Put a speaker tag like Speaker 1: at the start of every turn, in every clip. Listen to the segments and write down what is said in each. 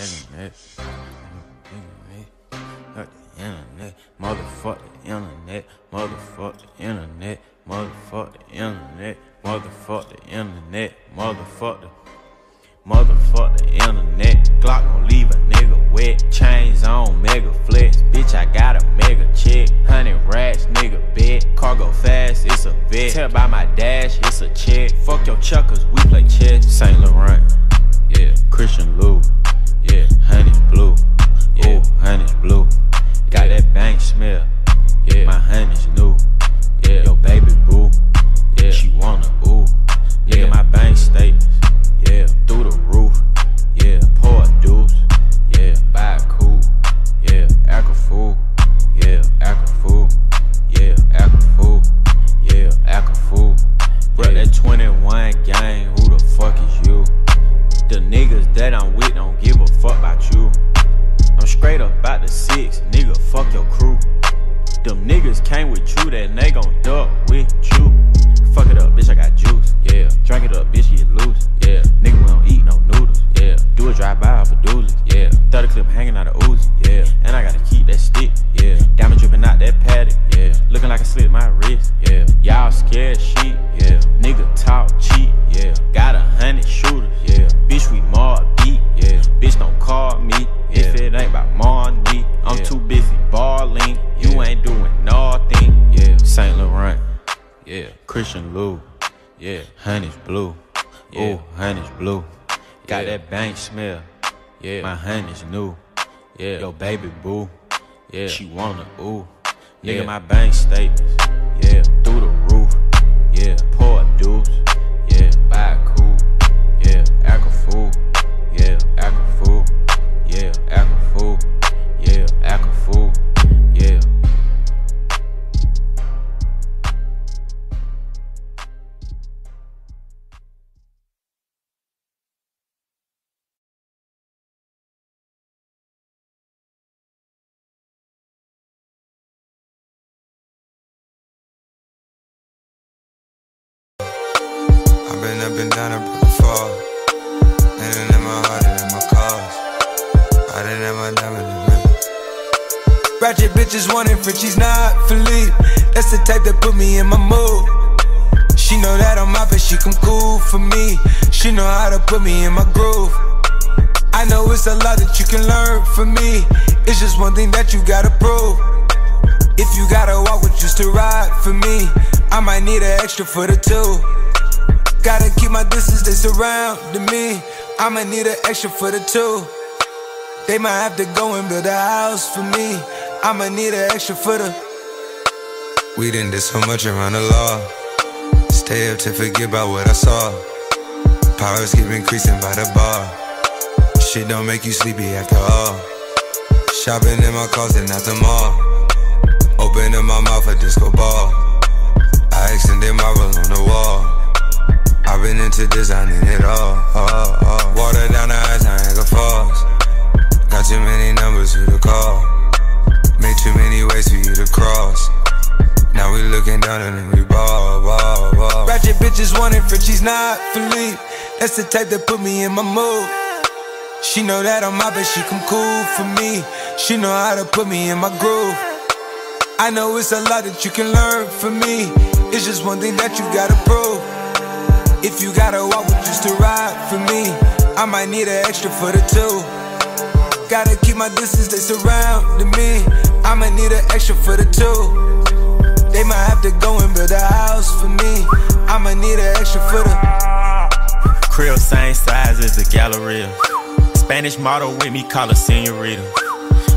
Speaker 1: internet. Fuck the internet. Motherfuck the internet. Motherfuck the internet. Motherfuck the internet. Motherfuck the internet. The Motherfuck came with you, that they gon' duck with you. That bank smell. Yeah, my honey's new. Yeah, your baby boo. Yeah, she wanna ooh. Nigga, my bank statements. Yeah, through the roof. Yeah, pour a
Speaker 2: bitches wanting Frenchies, not Philippe. That's the type that put me in my mood. She know that I'm out, but she come cool for me. She know how to put me in my groove. I know it's a lot that you can learn from me. It's just one thing that you gotta prove. If you gotta walk with just to ride for me, I might need an extra foot or two. Gotta keep my distance, they surrounding me. I might need an extra foot or two. They might have to go and build a house for me. I'ma need an extra footer.
Speaker 3: We done did so much around the law. Stay up to forget about what I saw. Powers keep increasing by the bar. Shit don't make you sleepy after all. Shopping in my closet, not the mall. Opening my mouth a disco ball. I extended marble on the wall. I've been into designing it all. all, all. Water down the eyes, Niagara Falls. Got too many numbers to call. Made too many ways for you to cross. Now we looking down and we ball, ball, ball.
Speaker 2: Ratchet bitches wanting she's not Philippe. That's the type that put me in my mood. She know that I'm out, but she come cool for me. She know how to put me in my groove. I know it's a lot that you can learn from me. It's just one thing that you gotta prove. If you gotta walk with just to ride for me, I might need an extra foot or two. Gotta keep my distance, they surround me. I'ma need an extra foot or two. They might have to go and build a house for me. I'ma need an extra footer.
Speaker 1: Crib same size as the Galleria. Spanish model with me, call her senorita.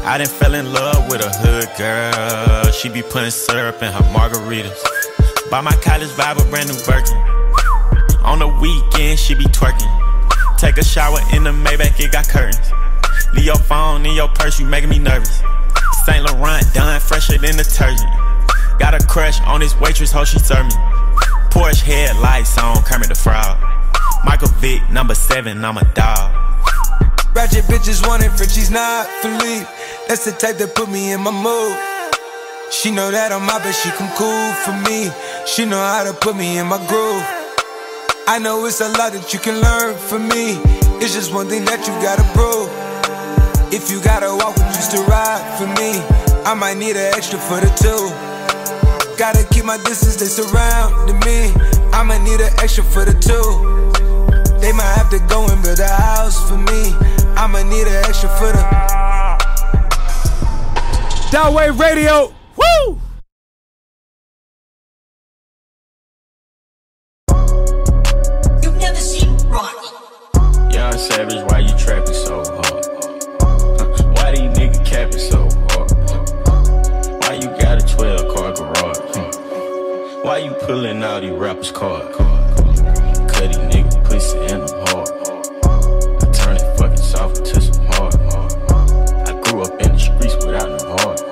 Speaker 1: I done fell in love with a hood girl. She be putting syrup in her margaritas. Buy my college vibe a brand new Birkin. On the weekend, she be twerking. Take a shower in the Maybach, it got curtains. Leave your phone in your purse, you making me nervous. Saint Laurent done fresher than detergent. Got a crush on this waitress, how she serve me. Porsche headlights on, Kermit the Frog. Michael Vick, number seven, I'm a dog.
Speaker 2: Ratchet bitches wanting Frenchies, not Philippe. That's the type that put me in my mood. She know that I'm out, but she come cool for me. She know how to put me in my groove. I know it's a lot that you can learn from me. It's just one thing that you gotta prove. If you gotta walk with just to ride for me, I might need an extra for the two. Gotta keep my distance, they surrounding me. I might need an extra for the two. They might have to go and build a house for me. I might need an extra for the.
Speaker 4: Dowway Radio. Woo!
Speaker 1: Pulling out these rappers' card? Cut these niggas pussy and I'm hard. I turn it fucking soft to some hard. I grew up in the streets without no heart.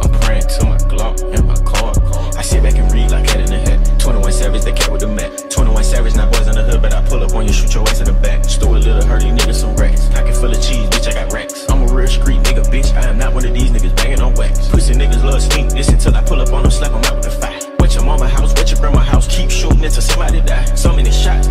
Speaker 1: I'm praying to my Glock and my car. I sit back and read like head in the head. 21 Savage, they cat with the mat. 21 Savage, not boys in the hood, but I pull up on you, shoot your ass in the back. A little hurt, these niggas some racks. Pocket full of cheese, bitch, I got racks. I'm a real street nigga, bitch. I am not one of these niggas banging on wax. Pussy niggas love stink this until I pull up on them, slap them out shooting until somebody die. So many shots,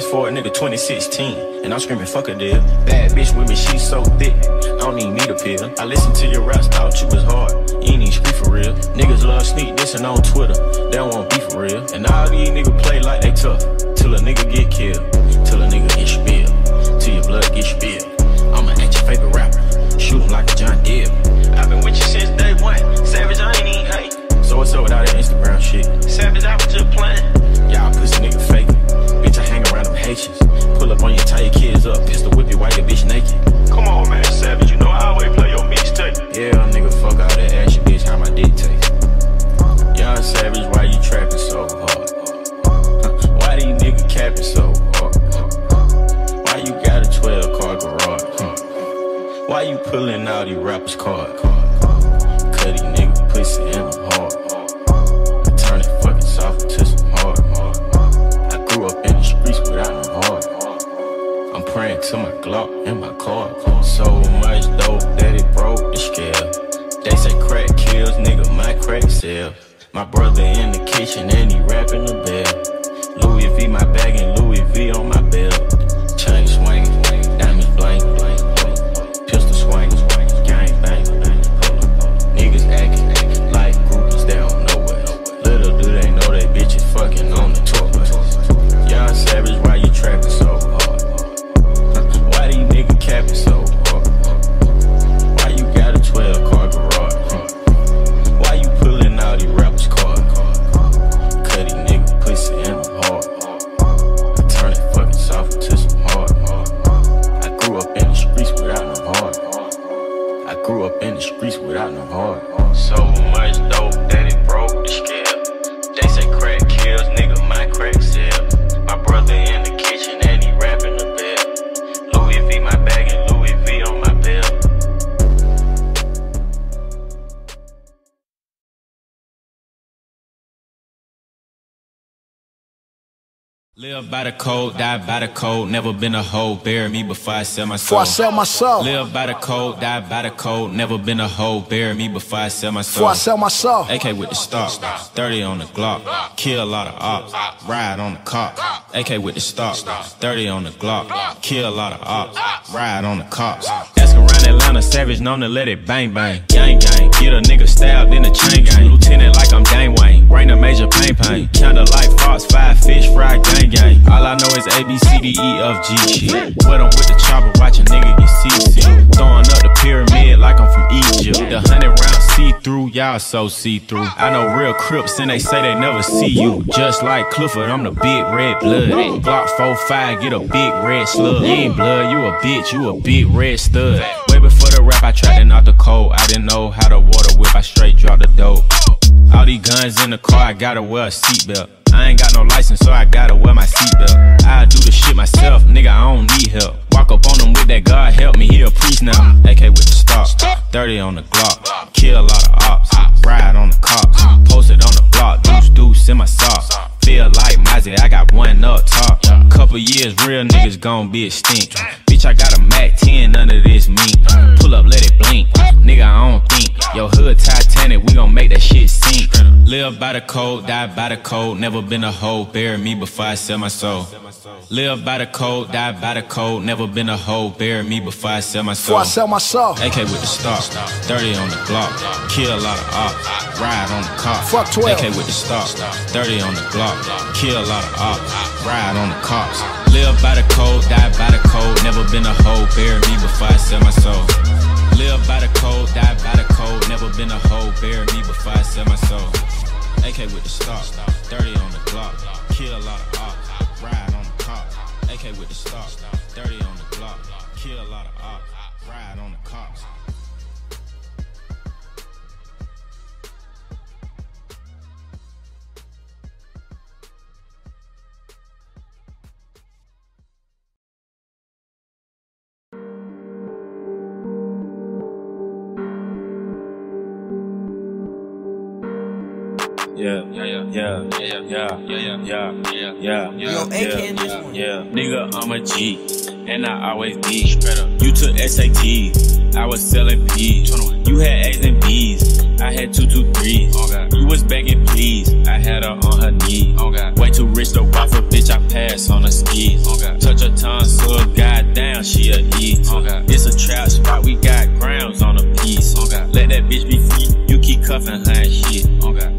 Speaker 1: Fast forward, nigga 2016, and I'm screaming, fuck a deal. Bad bitch with me, she so thick, I don't even need a pill. I listened to your raps, thought you was hard, you ain't even street for real. Niggas love sneak dissing on Twitter, they don't want beef for real. And all these niggas play like they tough, till a nigga get killed, till a nigga get spilled, till your blood get spilled. I'ma at your favorite rapper, shoot him like a John Deere. I've been with you since day one, Savage, I ain't even hate. So what's up with all that Instagram shit? Savage, I was just playing. Y'all pussy nigga fake. Bitch, I hang Haitians. Pull up on you, tie your kids up, pistol whip you while your bitch naked. Come on, man, Savage, you know I always play your mixtape. Yeah, nigga, fuck all that action, bitch, how my dick taste. Young Savage, why you trapping so hard? Why these niggas capping so hard? Why you got a 12 car garage? Why you pulling out these rappers' card? Cut these niggas pussy and I'm hard. Praying to my Glock and my car. So much dope that it broke the scale. They say crack kills, nigga, my crack sell. My brother in the kitchen and he rapping the bell. Louis V my bag and Louis V on my belt. Heart. So much dope that it broke the scale. They say crack kills, nigga, my crack sell. Live by the code, die by the code. Never been a hoe. Bury me before I sell my soul.
Speaker 4: Before I sell my soul.
Speaker 1: Live by the code, die by the code. Never been a hoe. Bury me before I sell my soul.
Speaker 4: Before I sell my soul.
Speaker 1: AK with the stock, 30 on the Glock, kill a lot of ops, ride on the cop. AK with the stock, 30 on the Glock, kill a lot of ops, ride on the cops. Ask around Atlanta, savage known to let it bang bang. Gang gang, get a nigga stabbed in the chain gang. Lieutenant like I'm Dane Wayne, bring a major pain pain. Kinda like Fox, five fish, fried gang gang. All I know is A B C D E F G shit. But with the chopper, watch a nigga get seasick. Throwing up the pyramid like I'm from Egypt. The hundred round see through, y'all so see through. I know real crips and they say they never see you. Just like Clifford, I'm the big red blood. Glock 45, get a big red slug. You ain't blood, you a bitch, you a big red stud. Way before the rap, I tried to knock the cold. I didn't know how to water whip, I straight dropped the dope. All these guns in the car, I gotta wear a seatbelt. I ain't got no license, so I gotta wear my seatbelt. I do the shit myself, nigga, I don't need help. Walk up on them with that God help me, he a priest now. AK with the stock, 30 on the Glock, kill a lot of ops, ride on the cops, posted on the block, deuce deuce in my socks. Feel like Mozzie, I got one up top. Couple years, real niggas gon' be extinct. Bitch, I got a Mac 10, none of this meat. Pull up, let it blink. Nigga, I don't think. Yo, hood Titanic, we gon' make that shit sink. Live by the code, die by the code. Never been a hoe, bury me before I sell my soul. Live by the code, die by the code. Never been a hoe, bury me before I sell my soul.
Speaker 4: Before I sell my soul.
Speaker 1: AK with the stock, 30 on the block. Kill a lot of ops, ride on the cop.
Speaker 4: Fuck 12.
Speaker 1: AK with the stock, 30 on the block. Kill a lot of ops, ride on the cops. Live by the code, die by the code, never been a hoe, bury me before I sell my soul. Live by the code, die by the code, never been a hoe, bury me before I sell my soul. AK with the stock, 30 on the Glock, kill a lot of ops, ride on the cops. AK with the stock, 30 on the Glock, kill a lot of ops, ride on the cops. Yeah, yeah, yeah, yeah, yeah, yeah, yeah, yeah, yeah,
Speaker 5: Yo, AK in this one.
Speaker 1: yeah. Nigga, I'm a G, and I always be. You took SAT, I was selling P's. You had A's and B's, I had two, two, threes. You was begging please, I had her on her knees. Way too rich to walk for bitch, I pass on the skis. Touch her tongue, so goddamn, she a eat. It's a trap spot, we got grounds on a piece. Let that bitch be free, you keep cuffing her and shit.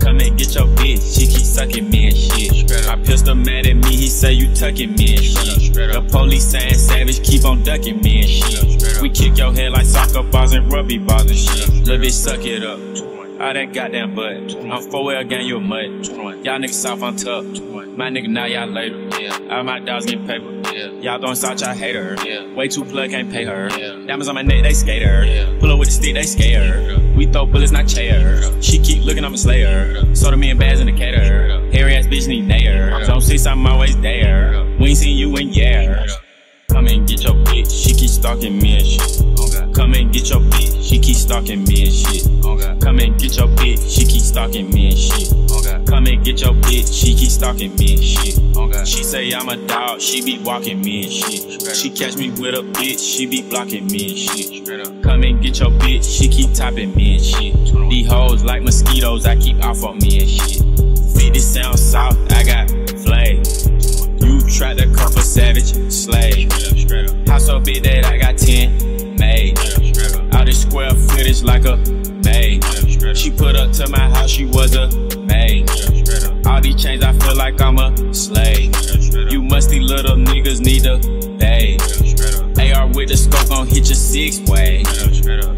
Speaker 1: Come and get your bitch, she keep sucking me and shit. My pistol mad at me, he say you tucking me and shit. The police saying savage, keep on ducking me and shit. We kick your head like soccer balls and rugby balls and shit. Little bitch, suck it up. All that goddamn butt. I'm 4L gang, you a mud. Y'all niggas soft on top. My nigga, now y'all later. All my dogs get paper. Yeah. Y'all throwing salt, y'all hate her. Way too plug, can't pay her. Diamonds on my neck, they skate her. Pull up with the stick, they scare her. We throw bullets, not chair. She keep looking, I'm a slayer. Soda me and bags in the cater. Hairy ass bitch need nair. Don't see something always there. We ain't seen you in years. Come and get your bitch, she keep stalking me and shit. Come and get your bitch, she keep stalking me and shit. Come and get your bitch, she keep stalking me and shit. Come and get your bitch, she keep stalking me and shit. She say I'm a dog, she be walking me and shit. She catch me with a bitch, she be blocking me and shit. Come and get your bitch, she keep topping me and shit. These hoes like mosquitoes, I keep off on me and shit. 50 sound soft, I got flames. You tried to cuff a savage slave. House so big that I got 10 made. All this square footage like a maid. She put up to my house, she was a maid. All these chains, I feel like I'm a slave. You musty little niggas need a bathe. AR with the scope gon' hit your six way.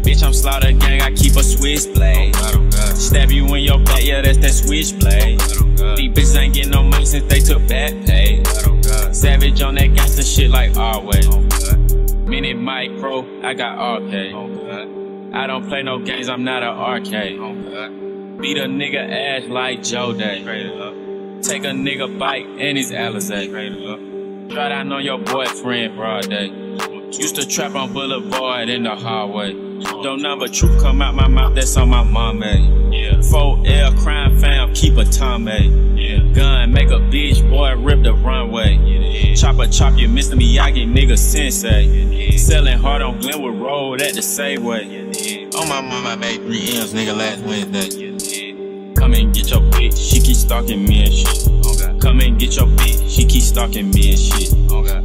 Speaker 1: Bitch, I'm slaughter gang, I keep a switchblade. Stab you in your back, yeah, that's that switchblade. These bitches ain't getting no money since they took back pay. Savage on that gangsta shit like always. Minute micro, I got arcade. I don't play no games, I'm not an arcade. Beat a nigga ass like Joe Day. Take a nigga bite and his Alizé. Try down on your boyfriend broad day. Used to trap on Boulevard in the hallway. Don't number truth come out my mouth, that's on my mom, eh? Yeah. 4L crime fam, keep a Tommy. Yeah. Gun, make a bitch, boy, rip the runway. Yeah. Chopper chop you, Mr. Miyagi, nigga sensei. Yeah. Selling hard on Glenwood Road at the Safeway. Yeah. On my mama, I made three M's, nigga, last Wednesday. Come and get your bitch, she keep stalking me and shit. Come and get your bitch, she keep stalking me and shit.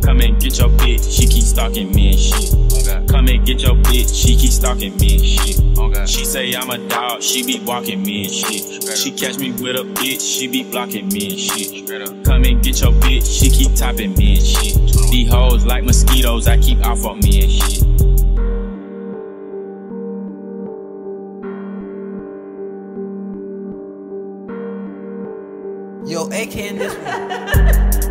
Speaker 1: Come and get your bitch, she keep stalking me and shit. Come and get your bitch, she keep stalking me and shit. She say I'm a dog, she be walking me and shit. She catch me with a bitch, she be blocking me and shit. Come and get your bitch, she keep topping me and shit. These hoes like mosquitoes, I keep off on me and shit.
Speaker 5: Yo, AK in this one.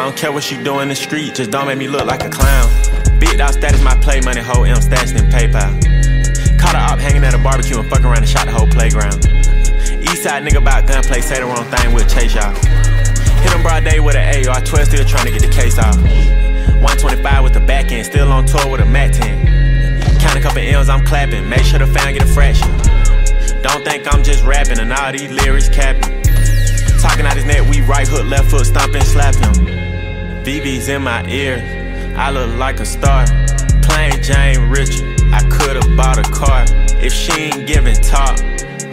Speaker 1: I don't care what she do in the street, just don't make me look like a clown. Big dog status, my play money, whole M stashed in PayPal. Caught her up hanging at a barbecue and fuck around and shot the whole playground. Eastside nigga about gunplay, say the wrong thing, we'll chase y'all. Hit him broad day with an AR, 12 still trying to get the case off. 125 with the back end, still on tour with a Mac 10. Count a couple M's, I'm clapping, make sure the fan get a fraction. Don't think I'm just rapping and all these lyrics capping. Talking out his neck, we right hook, left foot, stomping, slap him. VV's in my ear, I look like a star. Plain Jane Richard, I could've bought a car. If she ain't giving talk,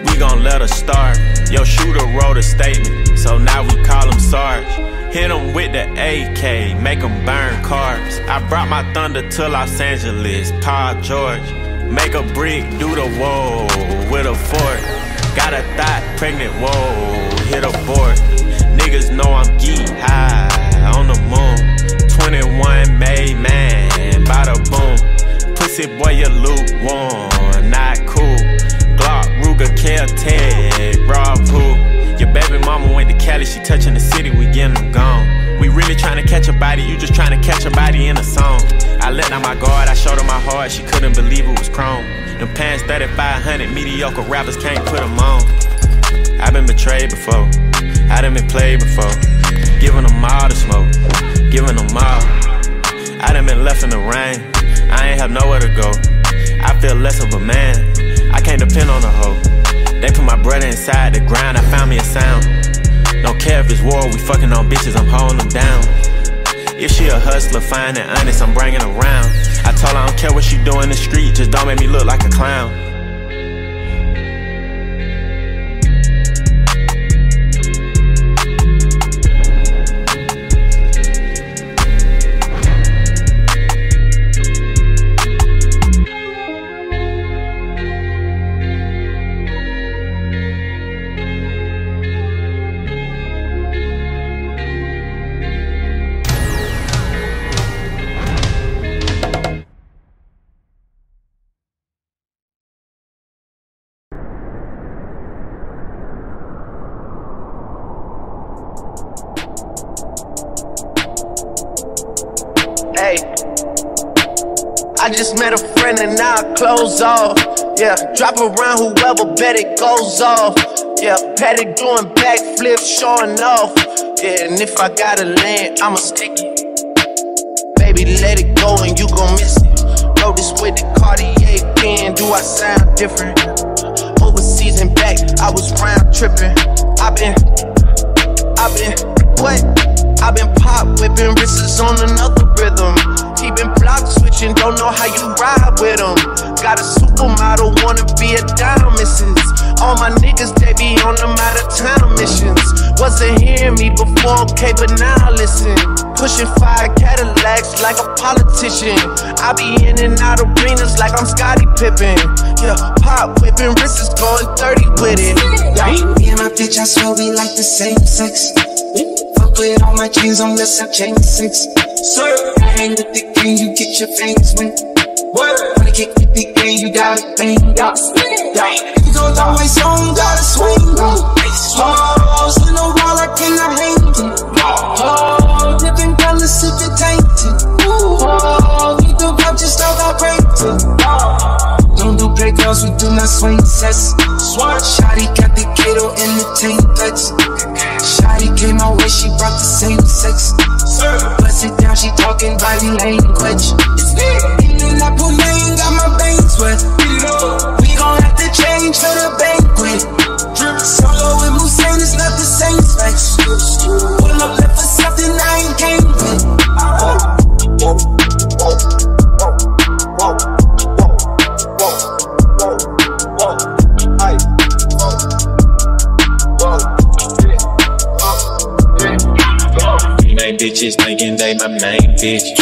Speaker 1: we gon' let her start. Yo, shooter wrote a statement, so now we call him Sarge. Hit him with the AK, make him burn cars. I brought my thunder to Los Angeles, Paul George. Make a brick, do the whoa with a fork. Got a thought, pregnant, whoa, hit a board. Niggas know I'm geek high on the moon. 21 made man, bada boom. Pussy boy, you lukewarm, not cool. Glock, Ruger, Kel-Tec, raw poo. Your baby mama went to Cali, she touching the city, we getting them gone. We really trying to catch a body, you just trying to catch a body in a song. I let down my guard, I showed her my heart, she couldn't believe it was chrome. Them pants 3500, mediocre rappers can't put them on. I've been betrayed before, I done been played before. Giving them all the smoke, giving them all. I done been left in the rain, I ain't have nowhere to go. I feel less of a man, I can't depend on a hoe. They put my brother inside the ground, I found me a sound. Don't care if it's war, we fucking on bitches, I'm holding them down. If she a hustler, fine and honest, I'm bringing around. I told her I don't care what she do in the street, just don't make me look like a clown.
Speaker 6: I just met a friend and now I close off. Yeah, drop around whoever bet it goes off. Yeah, Patty doing backflips, showing off. Yeah, and if I gotta land, I'ma stick it. Baby, let it go and you gon' miss it. This with the Cartier pen, do I sound different? Overseas and back, I was round tripping. i been, i been, what? i been pop whipping, wrists on another rhythm. He been block switching, don't know how you ride with him. Got a supermodel, wanna be a dime missus. All my niggas, they be on them out of town missions. Wasn't hearing me before, okay, but now listen. Pushing five Cadillacs like a politician. I be in and out of arenas like I'm Scottie Pippen. Yeah, pop whipping, wrists going 30 with it. Yeah.
Speaker 7: Me and my bitch, I swear we like the same sex. Fuck with all my on, let's have chain six. Sir, I hang with the gang, you get your fangs wet. Word, wanna kick with the gang, you gotta bang, yeah. yeah. You go down my song, gotta swing. Hoes in the wall, I cannot hang them. Oh, different colors, sip it tainted. Oh, you the vibe, just all rated. Don't do breakdowns, we do not swing sets. Swat, Shotty got the Kato in the tank touch. Shotty came my way, she brought the same sex. Bust it down, she talking body language. In and I put main, got my wet. We gon' have to change for the banquet. Solo with Hussein not the same specs. Pull up left for something I
Speaker 1: bitch.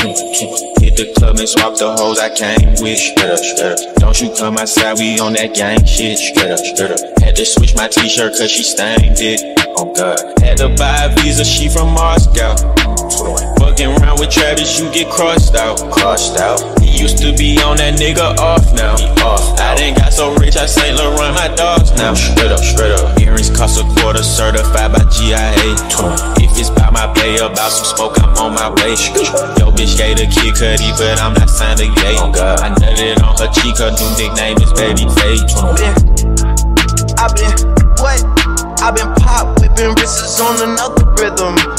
Speaker 1: Hit the club and swap the hoes I came with. Don't you come outside, we on that gang shit. Up. Had to switch my t-shirt cause she stained it. Oh god. Had to buy a visa, she from Moscow. Fucking around with Travis, you get crossed out. Crossed out. He used to be on that nigga off now. He off. I done got so rich, I Saint Laurent my dogs now. Straight up, straight up. Earrings cost a quarter, certified by GIA. If it's by my pay, about some smoke, I'm on my way. Yo, bitch gave a kid cutty, but I'm not signed to gay. Oh God. I nutted on her cheek, her new nickname is Baby Face.
Speaker 6: I been I been, what? I been pop whipping wrists on another rhythm.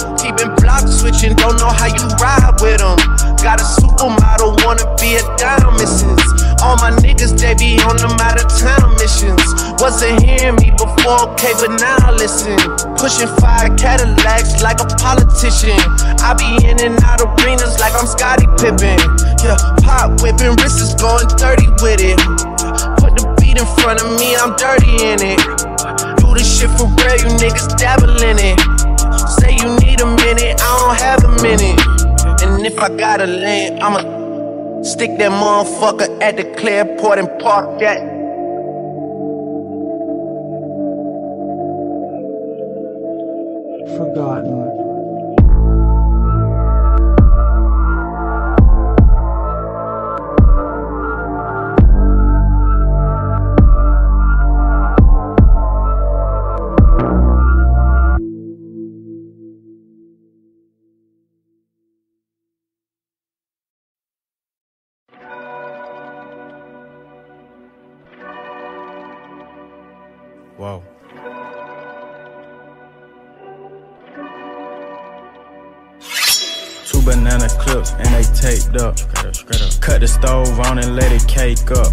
Speaker 6: Don't know how you ride with them. Got a supermodel, wanna be a dime missus. All my niggas, they be on them out of town missions. Wasn't hearing me before, okay, but now listen. Pushing five Cadillacs like a politician. I be in and out arenas like I'm Scottie Pippen. Yeah, pop whipping, wrists is going 30 with it. Put the beat in front of me, I'm dirty in it. Do this shit for real, you niggas dabble in it. Say you need a minute, I don't have a minute. And if I gotta lane, I'ma stick that motherfucker at the Clearport and park that.
Speaker 8: Forgotten.
Speaker 9: Whoa. Two banana clips and they taped up. Cut the stove on and let it cake up.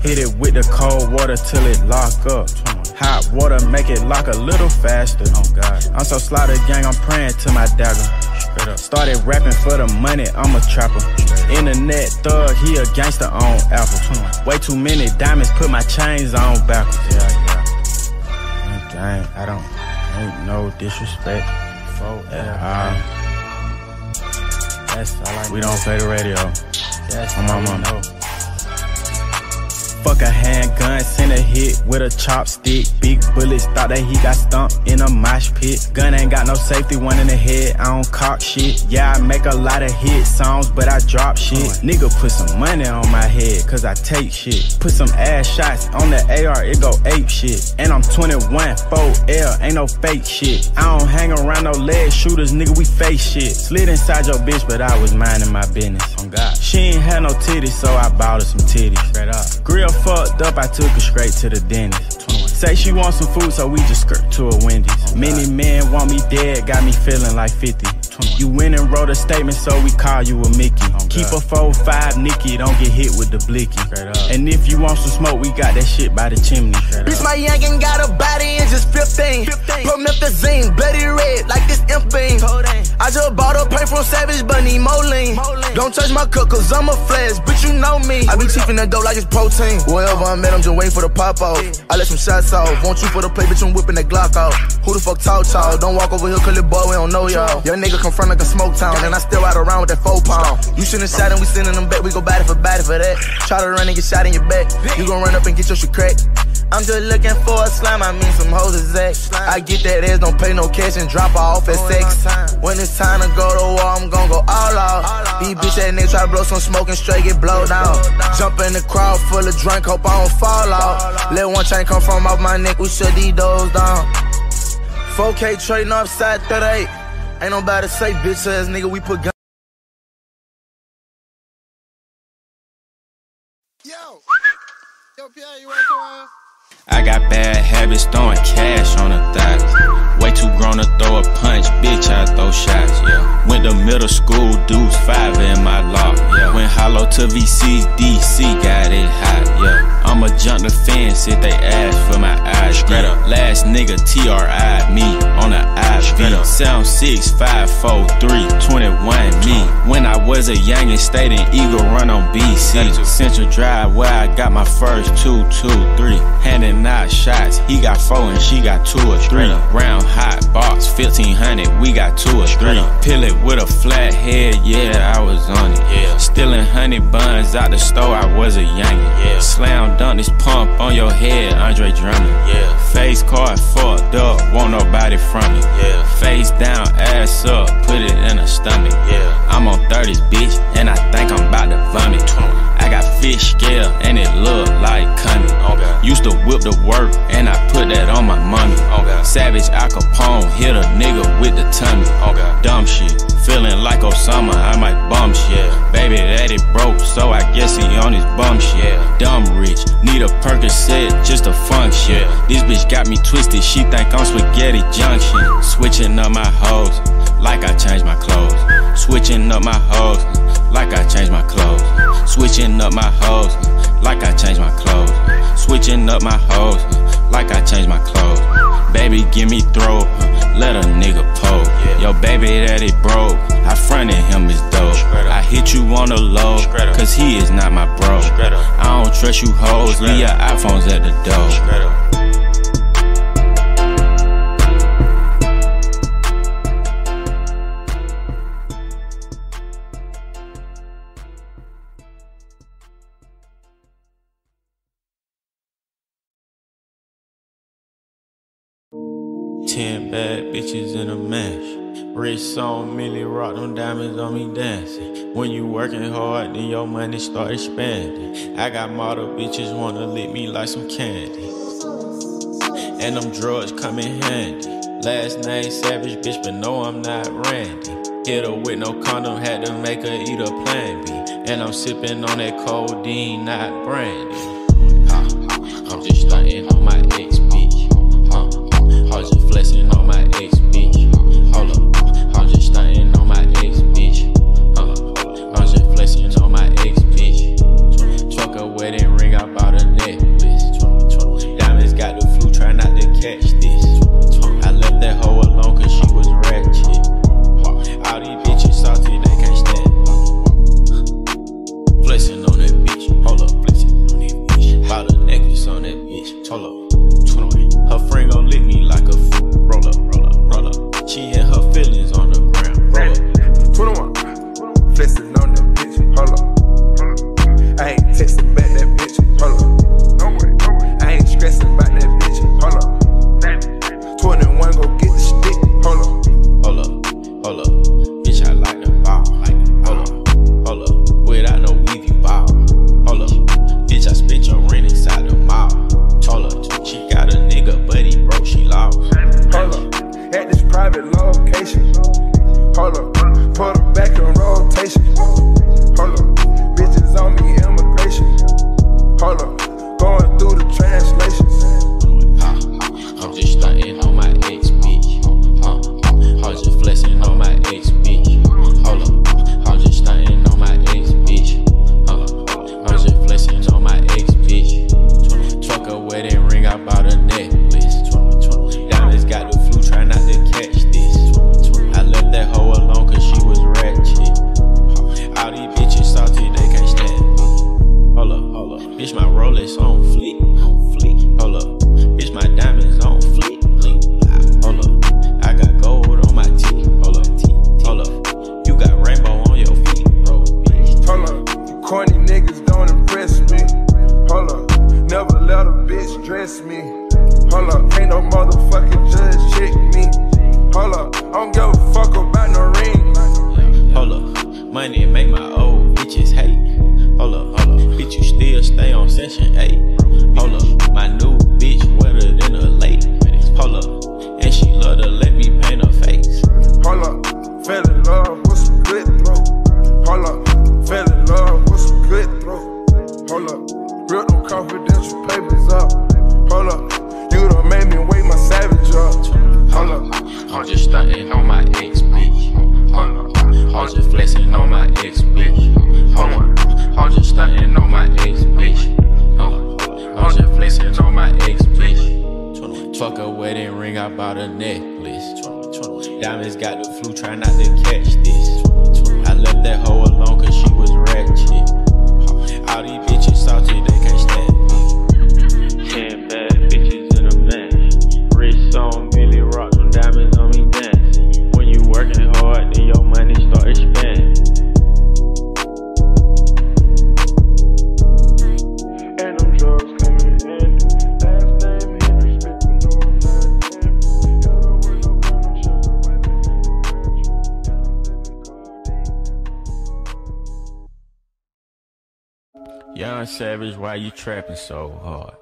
Speaker 9: Hit it with the cold water till it lock up. Hot water make it lock a little faster. Oh God. I'm so slaughter gang, I'm praying to my dagger. Started rapping for the money, I'm a trapper. Internet thug, he a gangster on Apple. Way too many diamonds, put my chains on backwards. Yeah. I don't, ain't no disrespect. for at all.
Speaker 10: That's all I
Speaker 9: We
Speaker 10: know.
Speaker 9: don't play the radio.
Speaker 10: That's
Speaker 9: On my mama. Fuck a handgun, send a hit with a chopstick. Big bullets, thought that he got stumped in a mosh pit. Gun ain't got no safety, one in the head, I don't cock shit. Yeah, I make a lot of hit songs, but I drop shit. Nigga put some money on my head, cause I take shit. Put some ass shots on the AR, it go ape shit. And I'm 21, 4L, ain't no fake shit. I don't hang around no leg shooters, nigga, we face shit. Slid inside your bitch, but I was minding my business. On God. She ain't had no titties, so I bought her some titties. Straight up. Grill fucked up, I took her straight to the dentist. Say she wants some food, so we just skirt to a Wendy's. Many men want me dead, got me feeling like 50. You went and wrote a statement, so we call you a Mickey. Keep a 4-5 Nicky, don't get hit with the blicky. And if you want some smoke, we got that shit by the chimney.
Speaker 11: Bitch, my youngin' got a body and just 15. Promethazine, bloody red, like this imp beam. I just bought a paint from Savage Bunny, Moline. Don't touch my cook, cause I'm a flash, but you know me. I be chiefin' the dough like it's protein. Wherever I'm at, I'm just waiting for the pop off. I let some shots off. Want you for the play, bitch, I'm whipping that Glock off. Who the fuck talk tall? Don't walk over here, cause it boy, we don't know y'all. Young nigga come from like a smoke town, and I still ride around with that four pound. You shouldn't shot and we sending them back, we go body for body for that. Try to run and get shot in your back. You gon' run up and get your shit cracked. I'm just looking for a slime, I mean some hoes is that. I get that ass, don't pay no cash and drop her off at sex. When it's time to go to war, I'm gon' go all out. These bitch ass niggas try to blow some smoke and straight get blow down. Jump in the crowd full of drink, hope I don't fall out. Let one chain come from off my neck, we shut these doors down. 4K trading upside 38. Ain't nobody say bitch ass nigga, we put guns. Yo! Yo, P.I., you wanna go on?
Speaker 9: I got bad habits, throwing cash on the thighs. Way too grown to throw a punch, bitch, I throw shots, yeah. Went to middle school, dudes five in my lock, yeah. Went hollow to VC, DC, got it hot, yeah.
Speaker 12: I'ma jump the fence if they ask for my eyes. Straight up. Last nigga TRI me on the IV. Sound 6, 5, 4, 3, 21 me. When I was a youngin', stayed in Eagle Run on BC. Central Drive where I got my first two, two, three. Handing out shots, he got four and she got two or three. Round hot box, 1500, we got two or three. Pill it with a flat head, yeah, honey buns out the store, I was a youngin'. Yeah. Slam dunk this pump on your head, Andre Drummond. Yeah. Face card fucked up, won't nobody from me. Yeah. Face down, ass up, put it in a stomach. Yeah. I'm on 30s, bitch, and I think I'm about to vomit. I got fish scale, and it look like coming. Okay. Used to whip the work, and I put that on my mommy. Okay. Savage Al Capone, hit a nigga with the tummy. Okay. Dumb shit. Feeling like Osama, I might bum shit. Baby daddy broke, so I guess he on his bum shit. Dumb rich, need a Percocet just to function. This bitch got me twisted, she think I'm spaghetti junction. Switching up my hoes, like I changed my clothes. Switching up my hoes, like I changed my clothes. Switching up my hoes, like I changed my clothes. Switching up my hoes, like I changed my clothes. Baby, give me throw, let a nigga poke. Yo, baby, that it broke. I fronted him as dope. I hit you on the low, cause he is not my bro. I don't trust you hoes, leave your iPhones at the door.
Speaker 1: Bitches in a mash. Rich on Millie rock them diamonds on me dancing. When you working hard, then your money start expanding. I got model bitches wanna lick me like some candy. And them drugs come in handy. Last name Savage, bitch, but no, I'm not Randy. Hit her with no condom, had to make her eat a plan B. And I'm sipping on that codeine, not brandy. Wedding ring, I bought a necklace. Young Savage, why you trapping so hard?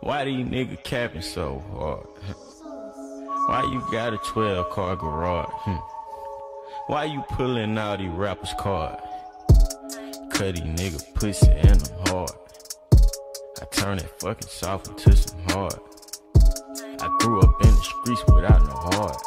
Speaker 1: Why these niggas capping so hard? Why you got a 12 car garage? Hmm. Why you pulling all these rappers' card? Cut these nigga pussy and I'm hard. I turn that fucking soft into some hard. I grew up in the streets without no heart.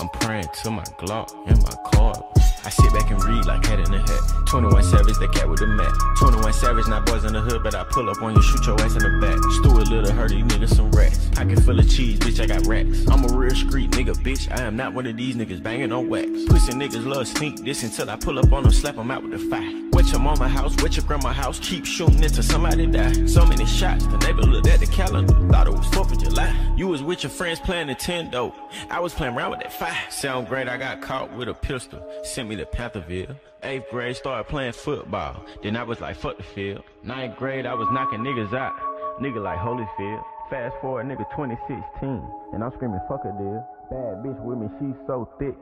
Speaker 1: I'm praying to my Glock and my card. I sit back and read like hat in the hat. 21 Savage, the cat with the mat. 21 Savage, not boys in the hood, but I pull up on you, shoot your ass in the back. Stuart Little hurt these niggas some rats. Pocket full of cheese, bitch, I got racks. I'm a real street nigga, bitch. I am not one of these niggas banging on wax. Pussy niggas love sneak this until I pull up on them, slap them out with the fire. Wet your mama house, wet your grandma house, keep shooting until somebody die. So many shots, the neighbor looked at the calendar, thought it was 4th of July. You was with your friends playing Nintendo. I was playing around with that fire. Sound great, I got caught with a pistol. Sent me to Pantherville. Eighth grade, started playing football. Then I was like, fuck the field. Ninth grade, I was knocking niggas out. Nigga like Holyfield. Fast forward, nigga 2016. And I'm screaming, fuck a deal. Bad bitch with me, she's so thick.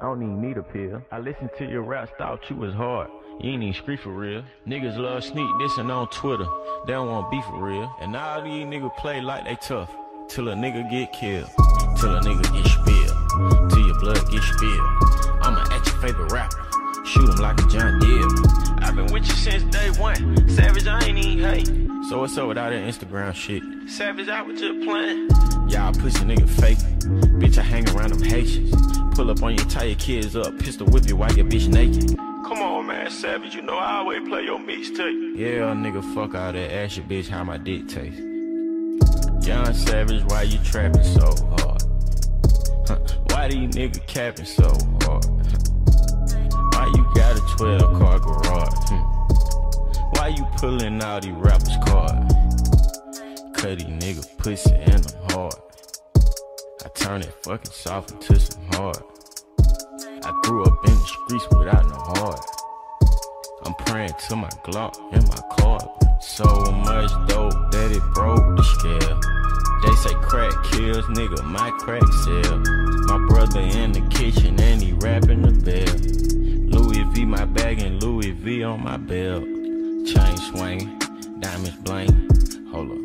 Speaker 1: I don't even need a pill. I listened to your raps, thought you was hard. You ain't even street for real. Niggas love sneak dissing on Twitter. They don't want beef for real. And all these niggas play like they tough. Till a nigga get killed. Till a nigga get spilled. Till your blood get spilled. I'ma at your favorite rapper. Shoot him like a John Deere. I've been with you since day one. Savage, I ain't even hate. So what's up with all that Instagram shit? Savage, I was just playing. Y'all pussy nigga fake. Bitch, I hang around them Haitians. Pull up on you, tie your kids up, pistol whip you while your bitch naked. Come on, man, Savage, you know I always play your mixtape. Yeah, nigga, fuck all that. Ask your bitch how my dick taste. Young Savage, why you trapping so hard? Why these niggas capping so hard? Why you got a 12 car garage? Hmm. Why you pulling out these rappers' cards? Cutty nigga pussy and I'm hard. I turn that fucking soft into some hard. I grew up in the streets without no heart. I'm praying to my Glock and my car. So much dope that it broke the scale. They say crack kills, nigga, my crack sell. My brother in the kitchen and he rapping the bell. Louis V my bag and Louis V on my belt. Chain swinging, diamonds bling. Hold up,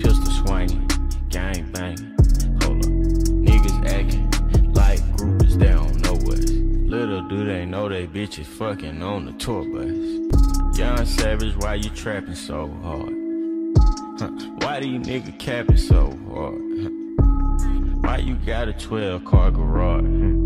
Speaker 1: pistol swinging, gang banging. Do they know they bitches fucking on the tour bus. Young Savage, why you trapping so hard? Huh, Why these niggas capping so hard? Huh, Why you got a 12 car garage?